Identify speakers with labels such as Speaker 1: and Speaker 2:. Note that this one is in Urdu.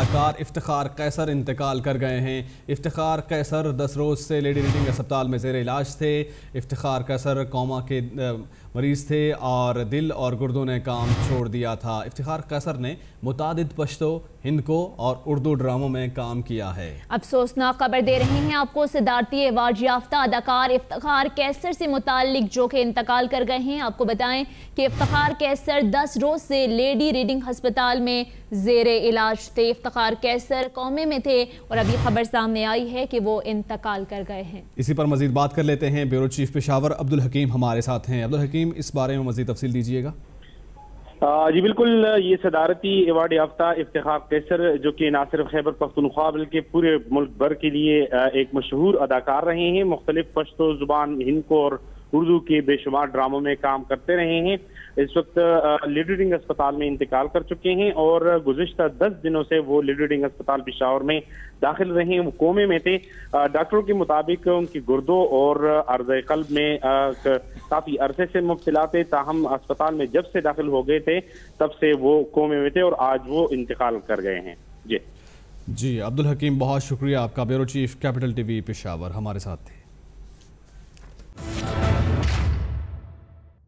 Speaker 1: اداکار افتخار قیصر انتقال کر گئے ہیں۔ افتخار قیصر دس روز سے لیڈی ریڈنگ اسپتال میں زیر علاج تھے۔ افتخار قیصر کوما کے مریض تھے اور دل اور گردوں نے کام چھوڑ دیا تھا۔ افتخار قیصر نے متعدد پشتو ہندکو اور اردو ڈراموں میں کام کیا ہے۔
Speaker 2: افسوسناک خبر دے رہے ہیں آپ کو صدارتی ایوارڈ یافتہ اداکار افتخار کیسر سے متعلق جو کہ انتقال کر گئے ہیں۔ آپ کو بتائیں کہ افتخار کیسر دس روز سے لیڈی ریڈنگ ہسپتال میں زیر علاج تھے۔ افتخار کیسر قومے میں تھے اور ابھی خبر سامنے آئی ہے کہ وہ انتقال کر گئے ہیں۔
Speaker 1: اسی پر مزید بات کر لیتے ہیں۔ بیورو چیف پشاور عبدالحکیم ہمارے ساتھ ہیں۔ عبدالحکیم اس بارے میں مزید تفصیل دیجیے گا۔
Speaker 3: جی بالکل، یہ صدارتی ایوارڈ یافتہ افتخار قیسر جو کہ نہ صرف خیبر پختونخوا بلکہ پورے ملک بھر کے لیے ایک مشہور اداکار رہے ہیں۔ مختلف پشتو زبان، ہند کو اور اردو کے بے شمار ڈراموں میں کام کرتے رہے ہیں۔ اس وقت لیڈرنگ اسپتال میں انتقال کر چکے ہیں اور گزشتہ دس دنوں سے وہ لیڈرنگ اسپتال پشاور میں داخل رہے ہیں۔ وہ کومے میں تھے۔ ڈاکٹروں کے مطابق ان کی گردوں اور عرض قلب میں کافی عرصے سے مبتلا تھے۔ تاہم اسپتال میں جب سے داخل ہو گئے تھے، تب سے وہ کومے میں تھے اور آج وہ انتقال کر گئے ہیں۔ جی۔
Speaker 1: جی عبدالحکیم، بہت شکریہ آپ کا۔ Bureau chief Capital T V Peshawar ہمارے ساتھ تھے۔